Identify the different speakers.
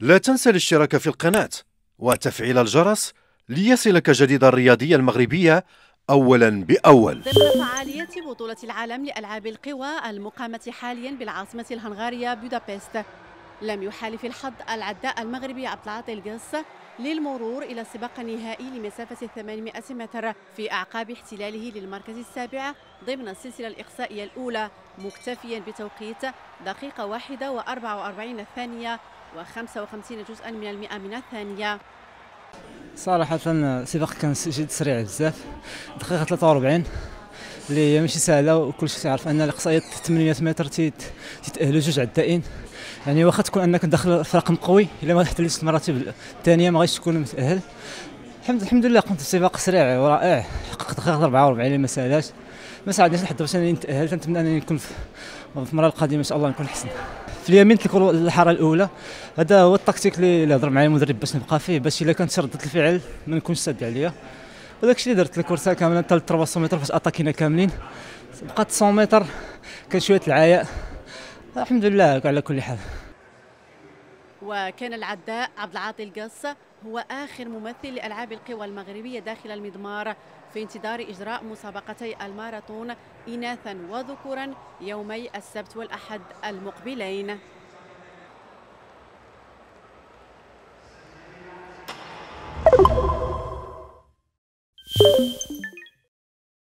Speaker 1: لا تنسى الاشتراك في القناة وتفعيل الجرس ليصلك جديد الرياضية المغربية أولا بأول.
Speaker 2: ضمن فعالية بطولة العالم لألعاب القوى المقامة حاليا بالعاصمة الهنغارية بودابست. لم يحالف الحظ العداء المغربي عبد العاطي القص للمرور إلى السباق النهائي لمسافة 800 متر في أعقاب احتلاله للمركز السابع ضمن السلسلة الإقصائية الأولى مكتفيا بتوقيت دقيقة واحدة وأربع وأربعين ثانية وخمسة وخمسين جزءا من المئة من الثانية.
Speaker 3: صراحة السباق كان جد سريع بزاف دقيقة 43 اللي هي ماشي سهلة وكل شيء تعرف أن الإقصائيات 800 متر تتأهلوا جوج عدائين. يعني واخا تكون أنك داخل في رقم قوي إلا ما احتلتش المراتب الثانية ما غاديش تكون متأهل. الحمد الحمد لله قمت بسباق سريع ورائع حققت دقيقه 44 اللي ما ساهلاش. ما ساعدنيش لحد باش أنني نتأهل نتمنى أنني نكون في المرة القادمة إن شاء الله نكون أحسن. في اليمين تكون الحارة الأولى. هذا هو التكتيك اللي هضر معايا المدرب باش نبقى فيه باش إلا كانت ردة الفعل ما نكونش ساد عليا. وداك الشيء اللي درت الكورسه كاملة حتى 300 متر فاش اتاكينا كاملين. بقات 100 متر كان شوية العياء الحمد لله على كل حال.
Speaker 2: وكان العداء عبد العاطي القص هو آخر ممثل لألعاب القوى المغربية داخل المضمار في انتظار إجراء مسابقتي الماراثون إناثا وذكورا يومي السبت والأحد المقبلين.